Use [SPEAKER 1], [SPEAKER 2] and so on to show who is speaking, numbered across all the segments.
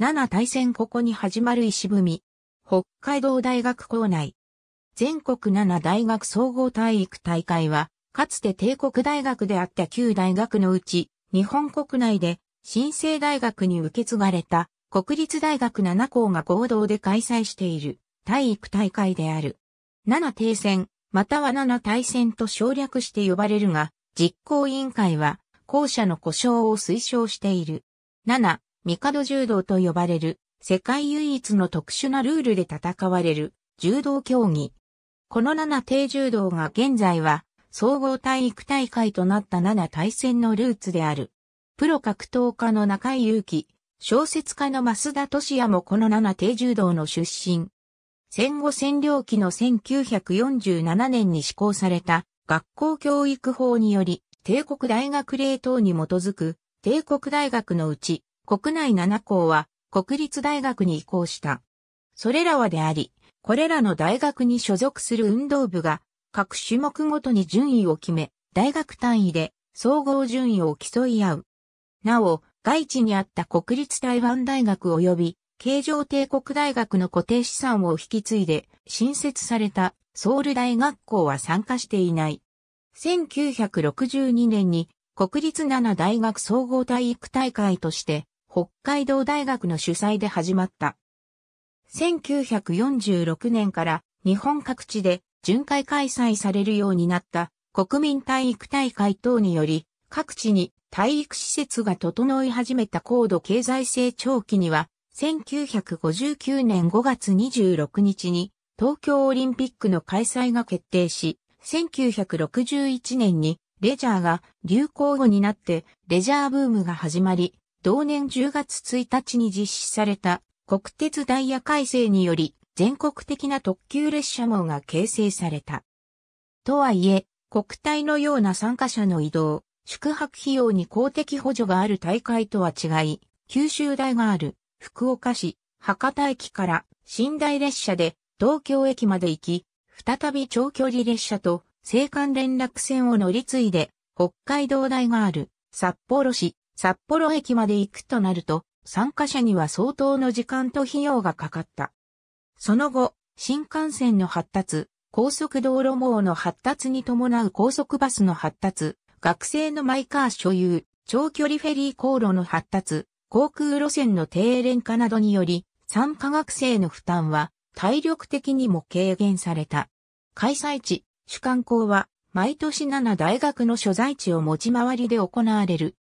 [SPEAKER 1] 7対戦ここに始まる石踏み。北海道大学校内。全国7大学総合体育大会は、かつて帝国大学であった旧大学のうち、日本国内で新生大学に受け継がれた国立大学7校が合同で開催している体育大会である。7定戦、または7対戦と省略して呼ばれるが、実行委員会は校舎の故障を推奨している。7、帝柔道と呼ばれる世界唯一の特殊なルールで戦われる柔道競技。この7定柔道が現在は総合体育大会となった7対戦のルーツである。プロ格闘家の中井祐樹、小説家の増田俊也もこの7定柔道の出身。戦後占領期の1947年に施行された学校教育法により帝国大学令等に基づく帝国大学のうち国内7校は国立大学に移行した。それらはであり、これらの大学に所属する運動部が各種目ごとに順位を決め、大学単位で総合順位を競い合う。なお、外地にあった国立台湾大学及び、京城帝国大学の固定資産を引き継いで、新設されたソウル大学校は参加していない。1962年に国立7大学総合体育大会として北海道大学の主催で始まった。1946年から日本各地で巡回開催されるようになった国民体育大会等により各地に体育施設が整い始めた高度経済成長期には、1959年5月26日に東京オリンピックの開催が決定し、1961年にレジャーが流行語になってレジャーブームが始まり、同年10月1日に実施された国鉄ダイヤ改正により全国的な特急列車網が形成された。とはいえ、国体のような参加者の移動、宿泊費用に公的補助がある大会とは違い、九州大がある福岡市博多駅から寝台列車で東京駅まで行き、再び長距離列車と青函連絡船を乗り継いで北海道大がある札幌市札幌駅まで行くとなると参加者には相当の時間と費用がかかった。その後、新幹線の発達、高速道路網の発達に伴う高速バスの発達、学生のマイカー所有、長距離フェリー航路の発達、航空路線の低廉化などにより、参加学生の負担は体力的にも軽減された。開催地、主観校は毎年7大学の所在地を持ち回りで行われる。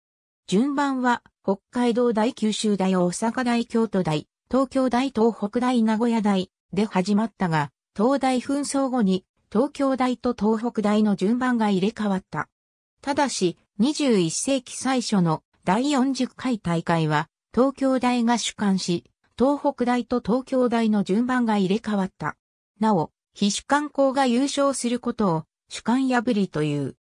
[SPEAKER 1] 順番は北海道大九州大大阪大京都大、東京大東北大名古屋大で始まったが、東大紛争後に東京大と東北大の順番が入れ替わった。ただし、21世紀最初の第40回大会は、東京大が主管し、東北大と東京大の順番が入れ替わった。なお、非主管校が優勝することを主管破りという。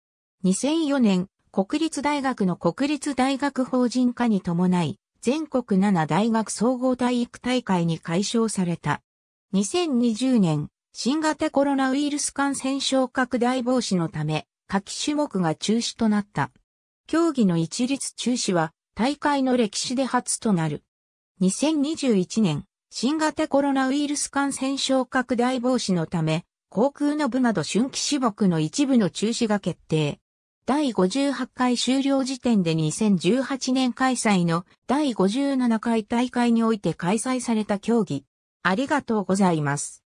[SPEAKER 1] 2004年、国立大学の国立大学法人化に伴い、全国7大学総合体育大会に解消された。2020年、新型コロナウイルス感染症拡大防止のため、夏季種目が中止となった。競技の一律中止は大会の歴史で初となる。2021年、新型コロナウイルス感染症拡大防止のため、航空の部など春季種目の一部の中止が決定。第58回終了時点で2018年開催の第57回大会において開催された競技。ありがとうございます。